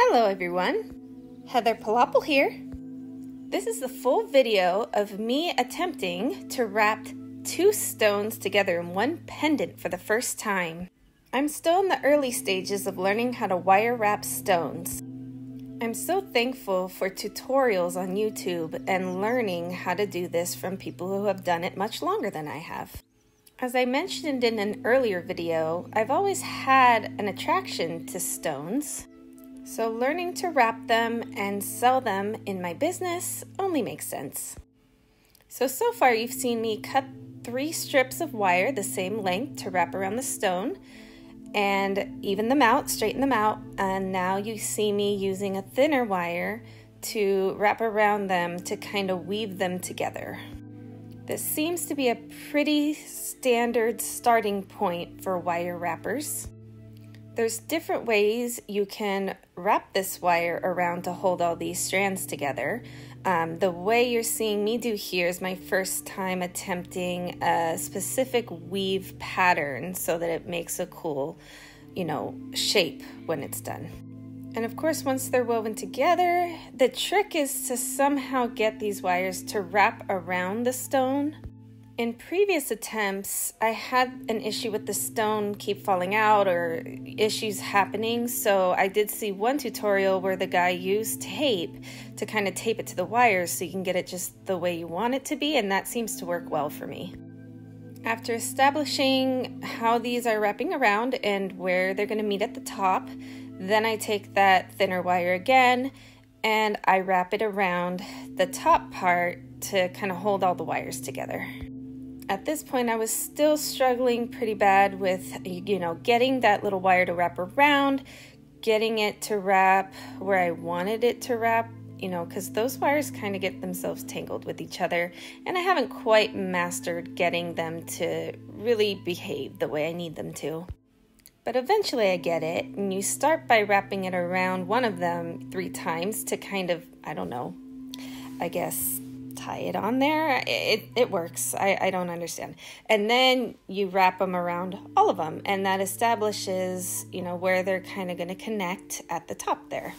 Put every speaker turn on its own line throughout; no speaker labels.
Hello everyone, Heather Pilapil here. This is the full video of me attempting to wrap two stones together in one pendant for the first time. I'm still in the early stages of learning how to wire wrap stones. I'm so thankful for tutorials on YouTube and learning how to do this from people who have done it much longer than I have. As I mentioned in an earlier video, I've always had an attraction to stones. So learning to wrap them and sell them in my business only makes sense. So, so far you've seen me cut three strips of wire the same length to wrap around the stone and even them out, straighten them out. And now you see me using a thinner wire to wrap around them to kind of weave them together. This seems to be a pretty standard starting point for wire wrappers. There's different ways you can wrap this wire around to hold all these strands together. Um, the way you're seeing me do here is my first time attempting a specific weave pattern so that it makes a cool, you know, shape when it's done. And of course, once they're woven together, the trick is to somehow get these wires to wrap around the stone in previous attempts, I had an issue with the stone keep falling out or issues happening. So I did see one tutorial where the guy used tape to kind of tape it to the wires so you can get it just the way you want it to be, and that seems to work well for me. After establishing how these are wrapping around and where they're going to meet at the top, then I take that thinner wire again and I wrap it around the top part to kind of hold all the wires together at this point, I was still struggling pretty bad with, you know, getting that little wire to wrap around, getting it to wrap where I wanted it to wrap, you know, because those wires kind of get themselves tangled with each other, and I haven't quite mastered getting them to really behave the way I need them to. But eventually I get it, and you start by wrapping it around one of them three times to kind of, I don't know, I guess tie it on there. It, it works. I, I don't understand. And then you wrap them around all of them, and that establishes, you know, where they're kind of going to connect at the top there.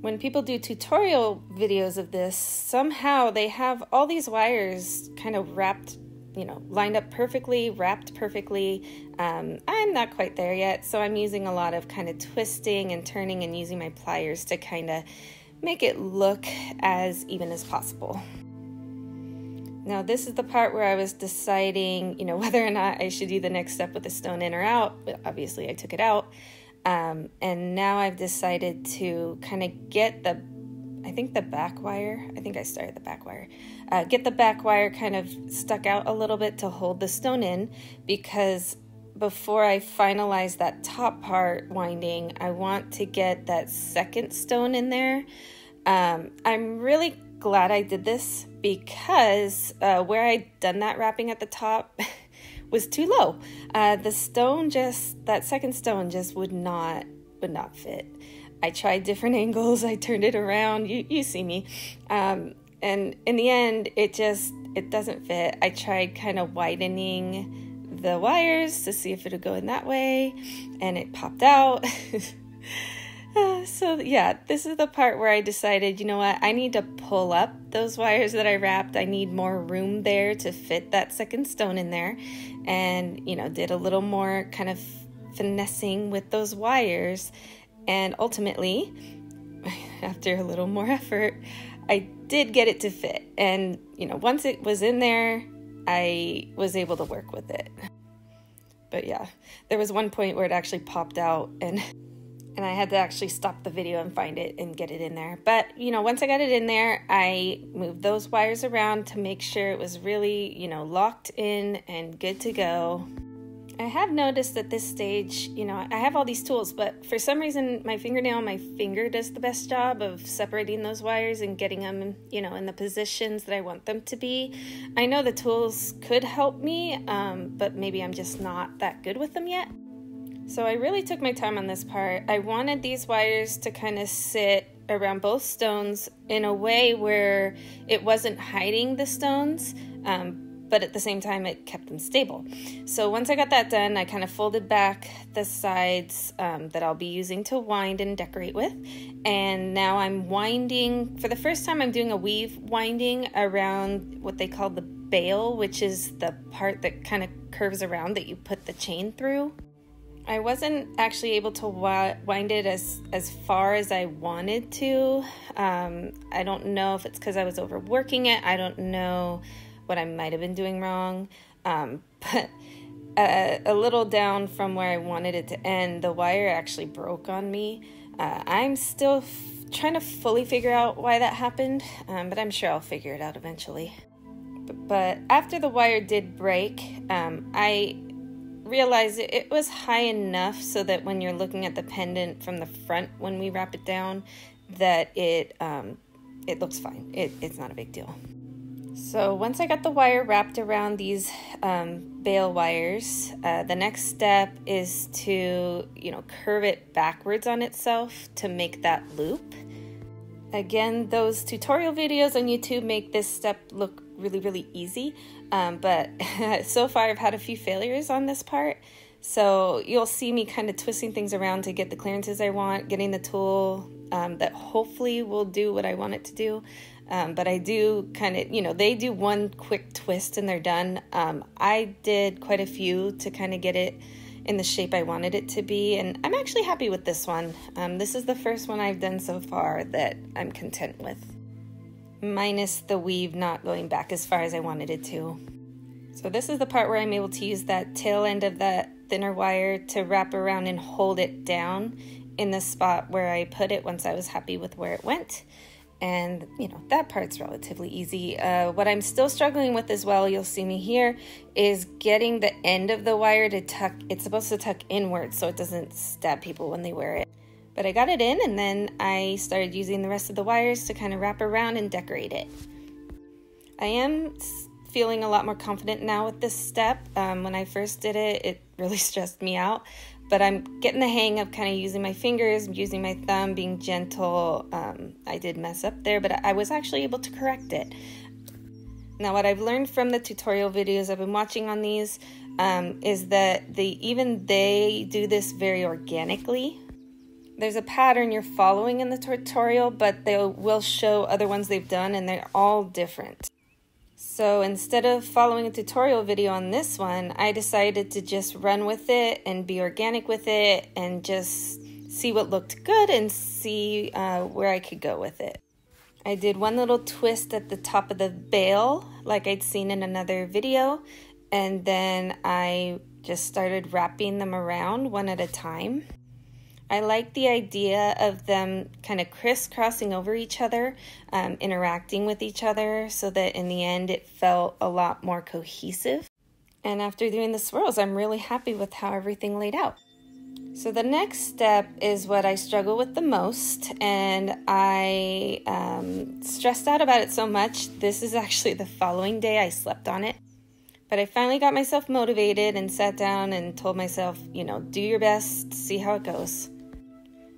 When people do tutorial videos of this, somehow they have all these wires kind of wrapped you know, lined up perfectly, wrapped perfectly. Um, I'm not quite there yet, so I'm using a lot of kind of twisting and turning and using my pliers to kind of make it look as even as possible. Now, this is the part where I was deciding, you know, whether or not I should do the next step with the stone in or out. But obviously, I took it out. Um, and now I've decided to kind of get the, I think the back wire, I think I started the back wire, uh, get the back wire kind of stuck out a little bit to hold the stone in because before I finalize that top part winding, I want to get that second stone in there. Um, I'm really glad I did this because uh, where I'd done that wrapping at the top was too low. Uh, the stone just, that second stone just would not, would not fit. I tried different angles. I turned it around. You, you see me. Um, and in the end, it just, it doesn't fit. I tried kind of widening the wires to see if it would go in that way, and it popped out. uh, so, yeah, this is the part where I decided, you know what, I need to pull up those wires that I wrapped. I need more room there to fit that second stone in there, and, you know, did a little more kind of finessing with those wires. And ultimately, after a little more effort, I did get it to fit. And, you know, once it was in there, I was able to work with it. But yeah, there was one point where it actually popped out and and I had to actually stop the video and find it and get it in there. But, you know, once I got it in there, I moved those wires around to make sure it was really, you know, locked in and good to go. I have noticed at this stage, you know, I have all these tools, but for some reason, my fingernail my finger does the best job of separating those wires and getting them, you know, in the positions that I want them to be. I know the tools could help me, um, but maybe I'm just not that good with them yet. So I really took my time on this part. I wanted these wires to kind of sit around both stones in a way where it wasn't hiding the stones. Um, but at the same time, it kept them stable. So once I got that done, I kind of folded back the sides um, that I'll be using to wind and decorate with. And now I'm winding, for the first time, I'm doing a weave winding around what they call the bail, which is the part that kind of curves around that you put the chain through. I wasn't actually able to wind it as as far as I wanted to. Um, I don't know if it's because I was overworking it. I don't know what I might have been doing wrong. Um, but a, a, little down from where I wanted it to end, the wire actually broke on me. Uh, I'm still f- trying to fully figure out why that happened, um, but I'm sure I'll figure it out eventually. But, but after the wire did break, um, I realized it was high enough so that when you're looking at the pendant from the front when we wrap it down, that it um, it looks fine. It, it's not a big deal. So once I got the wire wrapped around these um, bail wires, uh, the next step is to you know curve it backwards on itself to make that loop. Again, those tutorial videos on YouTube make this step look really, really easy. Um, but so far, I've had a few failures on this part. So you'll see me kind of twisting things around to get the clearances I want, getting the tool um, that hopefully will do what I want it to do. Um, but I do kind of, you know, they do one quick twist and they're done. Um, I did quite a few to kind of get it in the shape I wanted it to be, and I'm actually happy with this one. Um, this is the first one I've done so far that I'm content with minus the weave not going back as far as I wanted it to. So this is the part where I'm able to use that tail end of that thinner wire to wrap around and hold it down in the spot where I put it once I was happy with where it went. And, you know, that part's relatively easy. Uh, what I'm still struggling with as well, you'll see me here, is getting the end of the wire to tuck. It's supposed to tuck inward so it doesn't stab people when they wear it. But I got it in and then I started using the rest of the wires to kind of wrap around and decorate it. I am feeling a lot more confident now with this step. Um, when I first did it, it really stressed me out. But I'm getting the hang of kind of using my fingers, using my thumb, being gentle. Um, I did mess up there, but I was actually able to correct it. Now, what I've learned from the tutorial videos I've been watching on these um, is that they even they do this very organically there's a pattern you're following in the tutorial, but they will show other ones they've done and they're all different. So instead of following a tutorial video on this one, I decided to just run with it and be organic with it and just see what looked good and see uh, where I could go with it. I did one little twist at the top of the bail, like I'd seen in another video, and then I just started wrapping them around one at a time. I like the idea of them kind of crisscrossing over each other, um, interacting with each other, so that in the end it felt a lot more cohesive. And after doing the swirls, I'm really happy with how everything laid out. So the next step is what I struggle with the most, and I um, stressed out about it so much. This is actually the following day I slept on it. But I finally got myself motivated and sat down and told myself, you know, do your best, see how it goes.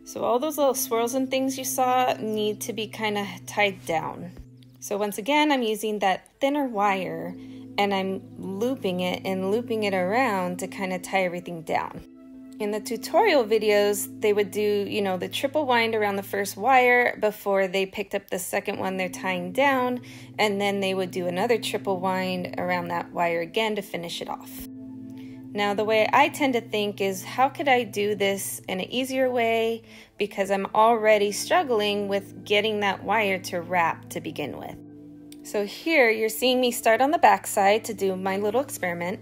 So all those little swirls and things you saw need to be kind of tied down. So once again, I'm using that thinner wire and I'm looping it and looping it around to kind of tie everything down. In the tutorial videos, they would do, you know, the triple wind around the first wire before they picked up the second one they're tying down, and then they would do another triple wind around that wire again to finish it off. Now, the way I tend to think is how could I do this in an easier way because I'm already struggling with getting that wire to wrap to begin with. So here you're seeing me start on the back side to do my little experiment.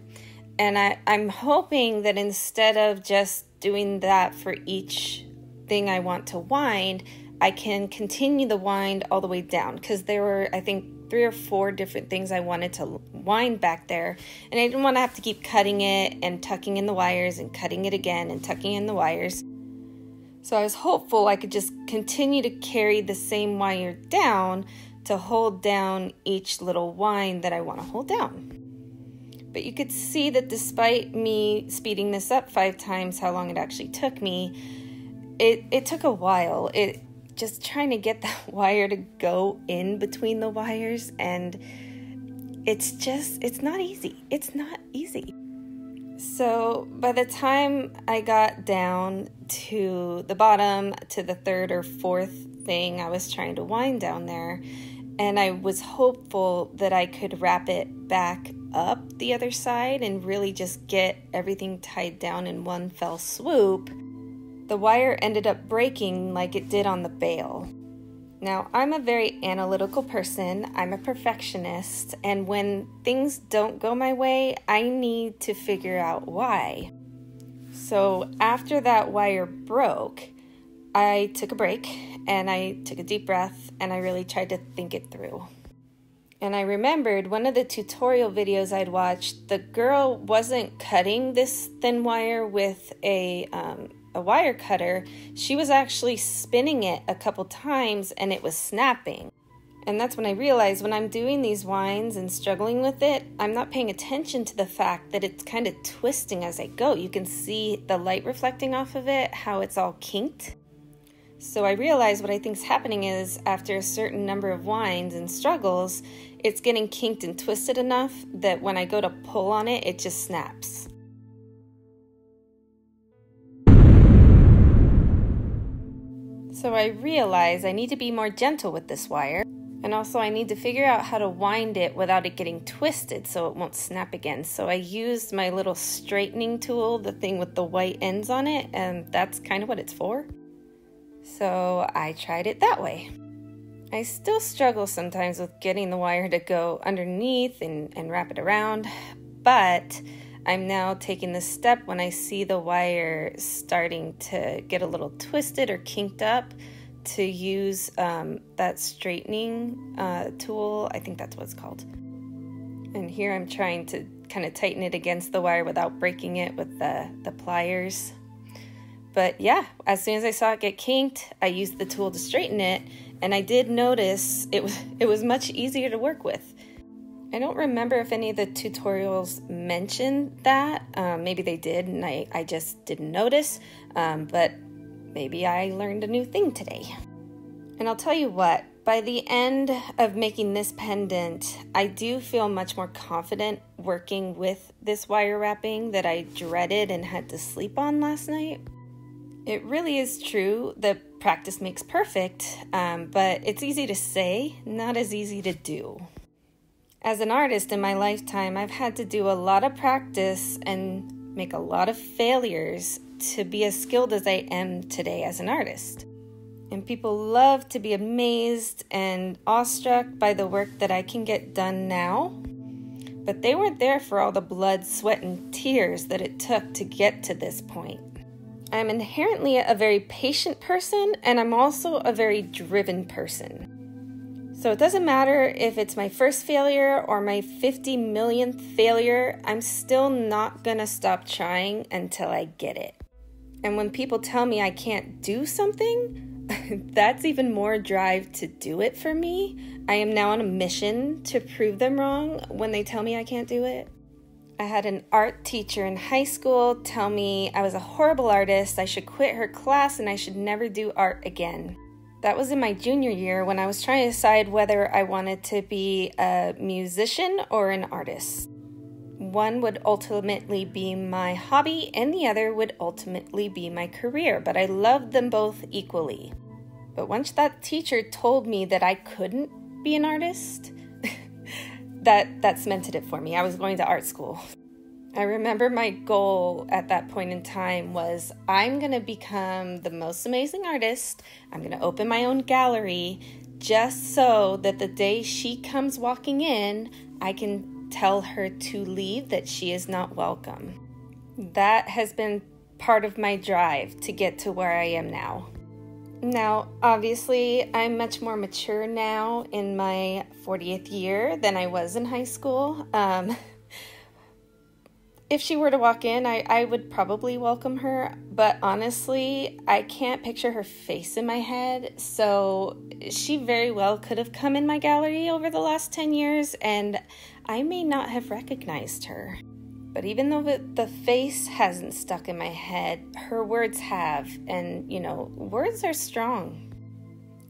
And I, I'm hoping that instead of just doing that for each thing I want to wind, I can continue the wind all the way down because there were, I think, three or four different things I wanted to wind back there. And I didn't want to have to keep cutting it and tucking in the wires and cutting it again and tucking in the wires. So I was hopeful I could just continue to carry the same wire down to hold down each little wind that I want to hold down. But you could see that despite me speeding this up five times how long it actually took me, it, it took a while. It just trying to get that wire to go in between the wires and it's just, it's not easy. It's not easy. So by the time I got down to the bottom, to the third or fourth thing I was trying to wind down there, and I was hopeful that I could wrap it back up the other side and really just get everything tied down in one fell swoop, the wire ended up breaking like it did on the bail. Now, I'm a very analytical person, I'm a perfectionist, and when things don't go my way, I need to figure out why. So, after that wire broke, I took a break and I took a deep breath and I really tried to think it through. And I remembered one of the tutorial videos I'd watched, the girl wasn't cutting this thin wire with a, um, a wire cutter, she was actually spinning it a couple times and it was snapping. And that's when I realized when I'm doing these winds and struggling with it, I'm not paying attention to the fact that it's kind of twisting as I go. You can see the light reflecting off of it, how it's all kinked. So I realized what I think is happening is after a certain number of winds and struggles, it's getting kinked and twisted enough that when I go to pull on it, it just snaps. So I realize I need to be more gentle with this wire. And also, I need to figure out how to wind it without it getting twisted so it won't snap again. So, I used my little straightening tool, the thing with the white ends on it, and that's kind of what it's for. So I tried it that way. I still struggle sometimes with getting the wire to go underneath and, and wrap it around, but I'm now taking the step when I see the wire starting to get a little twisted or kinked up to use um, that straightening uh, tool. I think that's what it's called. And here I'm trying to kind of tighten it against the wire without breaking it with the, the pliers. But yeah, as soon as I saw it get kinked, I used the tool to straighten it, and I did notice it was it was much easier to work with. I don't remember if any of the tutorials mentioned that. Um, maybe they did, and I, I just didn't notice. Um, but maybe I learned a new thing today. And I'll tell you what, by the end of making this pendant, I do feel much more confident working with this wire wrapping that I dreaded and had to sleep on last night. It really is true that practice makes perfect, um, but it's easy to say, not as easy to do. As an artist in my lifetime, I've had to do a lot of practice and make a lot of failures to be as skilled as I am today as an artist. And people love to be amazed and awestruck by the work that I can get done now. But they weren't there for all the blood, sweat, and tears that it took to get to this point. I'm inherently a very patient person, and I'm also a very driven person. So it doesn't matter if it's my first failure or my 50 millionth failure, I'm still not gonna stop trying until I get it. And when people tell me I can't do something, that's even more drive to do it for me. I am now on a mission to prove them wrong when they tell me I can't do it. I had an art teacher in high school tell me I was a horrible artist, I should quit her class, and I should never do art again. That was in my junior year when I was trying to decide whether I wanted to be a musician or an artist. One would ultimately be my hobby, and the other would ultimately be my career, but I loved them both equally. But once that teacher told me that I couldn't be an artist, that that cemented it for me. I was going to art school. I remember my goal at that point in time was I'm going to become the most amazing artist. I'm going to open my own gallery just so that the day she comes walking in, I can tell her to leave that she is not welcome. That has been part of my drive to get to where I am now. Now, obviously, I'm much more mature now in my 40th year than I was in high school. Um, if she were to walk in, I, I would probably welcome her, but honestly, I can't picture her face in my head, so she very well could have come in my gallery over the last 10 years, and I may not have recognized her. But even though the face hasn't stuck in my head, her words have. And, you know, words are strong.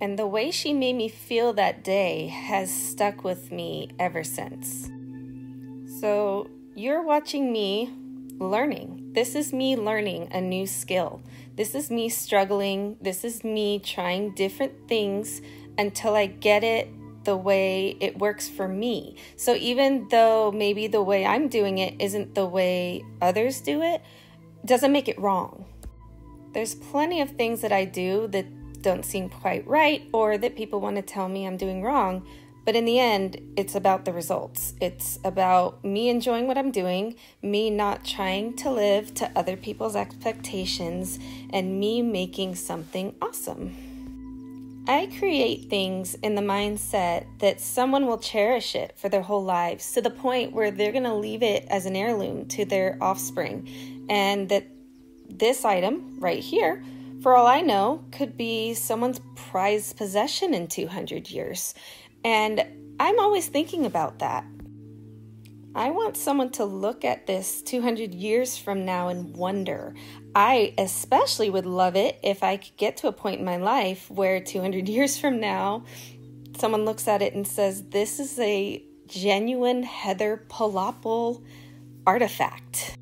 And the way she made me feel that day has stuck with me ever since. So you're watching me learning. This is me learning a new skill. This is me struggling. This is me trying different things until I get it the way it works for me. So even though maybe the way I'm doing it isn't the way others do it, doesn't make it wrong. There's plenty of things that I do that don't seem quite right or that people want to tell me I'm doing wrong. But in the end, it's about the results. It's about me enjoying what I'm doing, me not trying to live to other people's expectations, and me making something awesome. I create things in the mindset that someone will cherish it for their whole lives to the point where they're going to leave it as an heirloom to their offspring. And that this item right here, for all I know, could be someone's prized possession in 200 years. And I'm always thinking about that. I want someone to look at this 200 years from now and wonder. I especially would love it if I could get to a point in my life where 200 years from now, someone looks at it and says, This is a genuine Heather Pilapil artifact.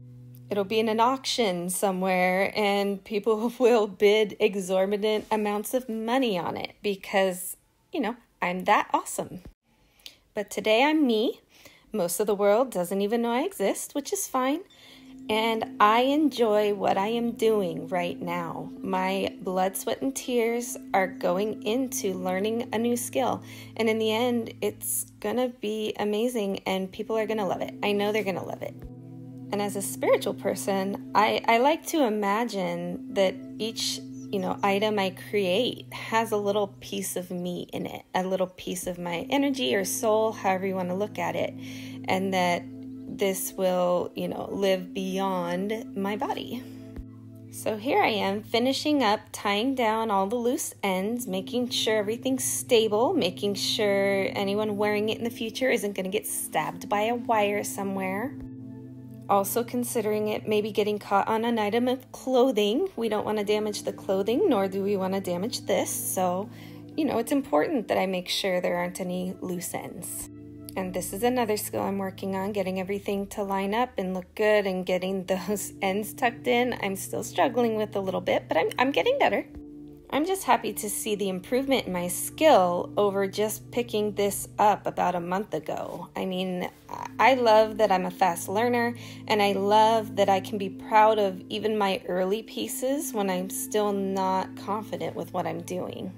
It'll be in an auction somewhere, and people will bid exorbitant amounts of money on it because, you know, I'm that awesome. But today I'm me. Most of the world doesn't even know I exist, which is fine. And I enjoy what I am doing right now. My blood, sweat, and tears are going into learning a new skill. And in the end, it's gonna be amazing and people are gonna love it. I know they're gonna love it. And as a spiritual person, I, I like to imagine that each you know item I create has a little piece of me in it, a little piece of my energy or soul, however you want to look at it, and that this will, you know, live beyond my body. So here I am finishing up tying down all the loose ends, making sure everything's stable, making sure anyone wearing it in the future isn't going to get stabbed by a wire somewhere also considering it maybe getting caught on an item of clothing. We don't want to damage the clothing, nor do we want to damage this. So, you know, it's important that I make sure there aren't any loose ends. And this is another skill I'm working on getting everything to line up and look good and getting those ends tucked in. I'm still struggling with a little bit, but I'm, I'm getting better. I'm just happy to see the improvement in my skill over just picking this up about a month ago. I mean, I love that I'm a fast learner, and I love that I can be proud of even my early pieces when I'm still not confident with what I'm doing.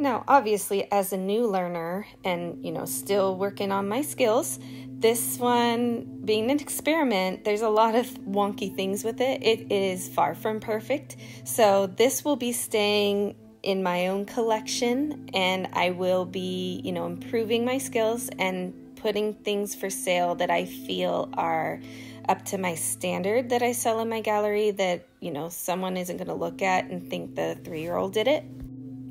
Now, obviously, as a new learner and, you know, still working on my skills, this one being an experiment, there's a lot of wonky things with it. It is far from perfect. So, this will be staying in my own collection and I will be, you know, improving my skills and putting things for sale that I feel are up to my standard that I sell in my gallery that, you know, someone isn't going to look at and think the 3-year-old did it.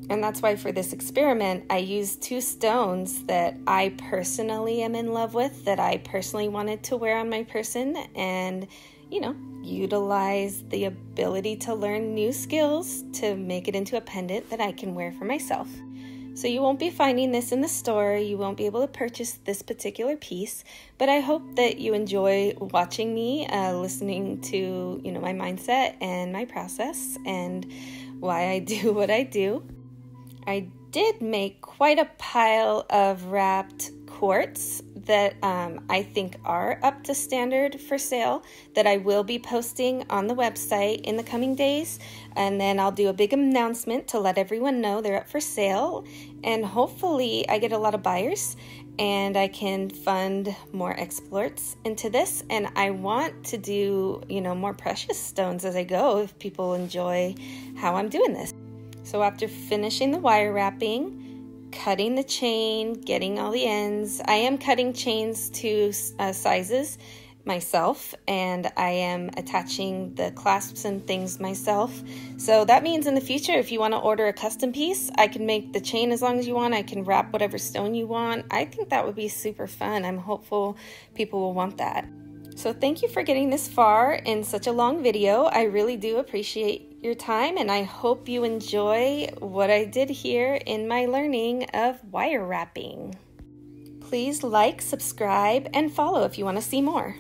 And that's why for this experiment, I used two stones that I personally am in love with, that I personally wanted to wear on my person, and, you know, utilize the ability to learn new skills to make it into a pendant that I can wear for myself. So you won't be finding this in the store. You won't be able to purchase this particular piece, but I hope that you enjoy watching me, uh, listening to you know my mindset and my process and why I do what I do. I did make quite a pile of wrapped quartz that um, I think are up to standard for sale that I will be posting on the website in the coming days. And then I'll do a big announcement to let everyone know they're up for sale. And hopefully, I get a lot of buyers and I can fund more exports into this. And I want to do, you know, more precious stones as I go if people enjoy how I'm doing this. So after finishing the wire wrapping, cutting the chain, getting all the ends, I am cutting chains to uh, sizes myself and I am attaching the clasps and things myself. So that means in the future, if you want to order a custom piece, I can make the chain as long as you want. I can wrap whatever stone you want. I think that would be super fun. I'm hopeful people will want that. So thank you for getting this far in such a long video. I really do appreciate your time and I hope you enjoy what I did here in my learning of wire wrapping. Please like, subscribe, and follow if you want to see more.